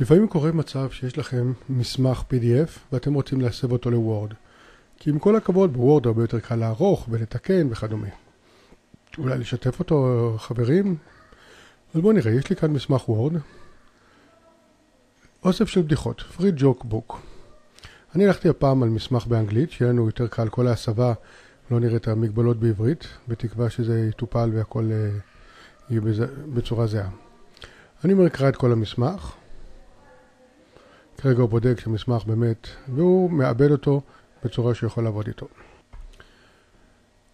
לפעמים קורה מצב שיש לכם מסמך PDF ואתם רוצים להסב אותו לוורד. כי עם כל הכבוד, בוורד הרבה יותר קל לערוך ולתקן וכדומה. אולי לשתף אותו חברים? אז בואו נראה, יש לי כאן מסמך וורד. אוסף של בדיחות, free joke book. אני הלכתי הפעם על מסמך באנגלית, שיהיה לנו יותר קל, כל ההסבה לא נראה את המגבלות בעברית, בתקווה שזה יטופל והכל אה, יהיה בצורה זהה. אני אומר, אקרא את כל המסמך. כרגע הוא בודק שמסמך באמת, והוא מעבד אותו בצורה שיכול לעבוד איתו.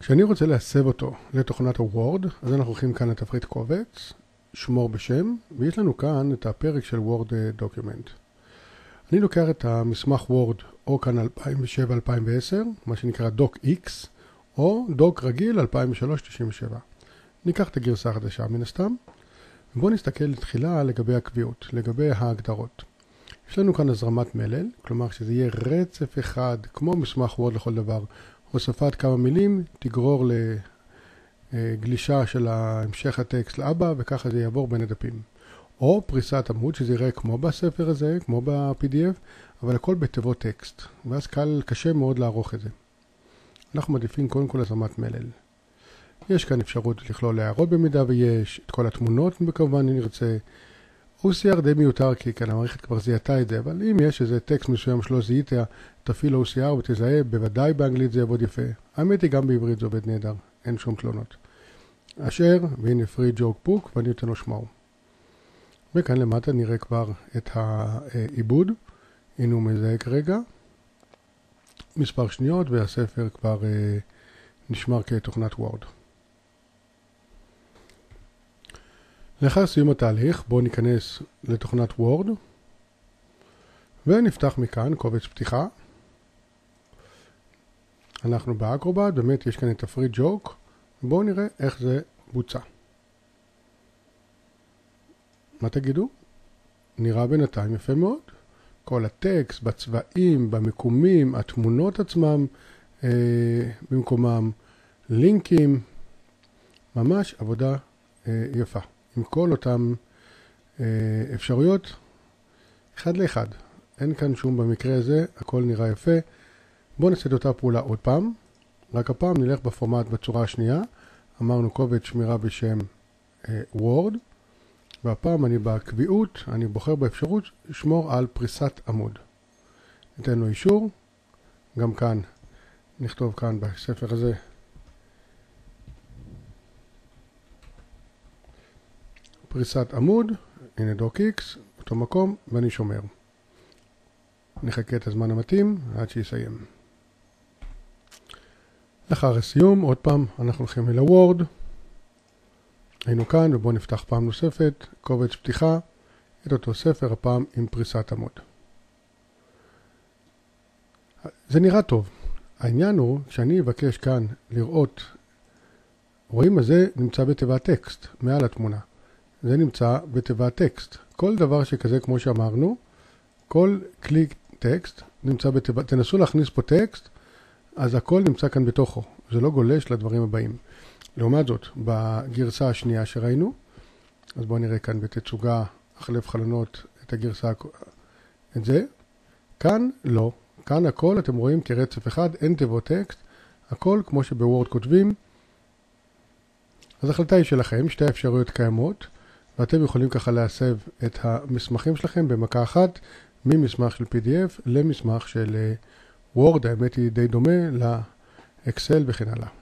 כשאני רוצה להסב אותו לתוכנת ה Word, אז אנחנו הולכים כאן לתפריט קובץ, שמור בשם, ויש לנו כאן את הפרק של Word document. אני לוקח את המסמך Word או כאן 2007-2010, מה שנקרא doc X, או דוק רגיל 2003-97. ניקח את הגרסה החדשה מן הסתם, ובואו נסתכל לתחילה לגבי הקביעות, לגבי ההגדרות. יש לנו כאן הזרמת מלל, כלומר שזה יהיה רצף אחד, כמו מסמך וורד לכל דבר. הוספת כמה מילים תגרור לגלישה של המשך הטקסט לאבא, וככה זה יעבור בין הדפים. או פריסת עמוד, שזה יראה כמו בספר הזה, כמו ב-PDF, אבל הכל בתיבות טקסט, ואז קל, קשה מאוד לערוך את זה. אנחנו מעדיפים קודם כל הזרמת מלל. יש כאן אפשרות לכלול הערות במידה ויש, את כל התמונות כמובן אם נרצה. OCR די מיותר כי כאן המערכת כבר זיהתה את זה, אבל אם יש איזה טקסט מסוים שלא זיהית, תפעיל OCR ותזהה, בוודאי באנגלית זה יעבוד יפה. האמת היא גם בעברית זה עובד נהדר, אין שום תלונות. אשר, והנה free joke book ואני נותן לו שמור. וכאן למטה נראה כבר את העיבוד, הנה הוא מזהה כרגע. מספר שניות והספר כבר אה, נשמר כתוכנת וורד. לאחר סיום התהליך בואו ניכנס לתוכנת וורד ונפתח מכאן קובץ פתיחה. אנחנו באקרובט, באמת יש כאן את הפרי ג'וק, בואו נראה איך זה בוצע. מה תגידו? נראה בינתיים יפה מאוד. כל הטקסט, בצבעים, במיקומים, התמונות עצמם אה, במקומם, לינקים, ממש עבודה אה, יפה. עם כל אותן אה, אפשרויות, אחד לאחד. אין כאן שום במקרה הזה, הכל נראה יפה. בואו נעשה את אותה פעולה עוד פעם, רק הפעם נלך בפורמט בצורה השנייה. אמרנו קובץ שמירה בשם אה, Word, והפעם אני בקביעות, אני בוחר באפשרות לשמור על פריסת עמוד. ניתן לו אישור, גם כאן, נכתוב כאן בספר הזה פריסת עמוד, הנה דוק X, אותו מקום, ואני שומר. נחכה את הזמן המתאים עד שיסיים. לאחר הסיום, עוד פעם, אנחנו הולכים אל הוורד. היינו כאן, ובואו נפתח פעם נוספת, קובץ פתיחה, את אותו ספר, הפעם עם פריסת עמוד. זה נראה טוב. העניין הוא, כשאני אבקש כאן לראות, רואים מה זה נמצא בתיבת טקסט, מעל התמונה. זה נמצא בתיבת טקסט. כל דבר שכזה, כמו שאמרנו, כל כלי טקסט נמצא בתיבת, תנסו להכניס פה טקסט, אז הכל נמצא כאן בתוכו. זה לא גולש לדברים הבאים. לעומת זאת, בגרסה השנייה שראינו, אז בואו נראה כאן בתצוגה החלף חלונות את הגרסה, את זה. כאן לא. כאן הכל אתם רואים כרצף אחד, אין תיבות טקסט, הכל כמו שבוורד כותבים. אז ההחלטה היא שלכם, שתי אפשרויות קיימות. ואתם יכולים ככה להסב את המסמכים שלכם במכה אחת ממסמך של PDF למסמך של וורד, האמת היא די דומה לאקסל וכן הלאה.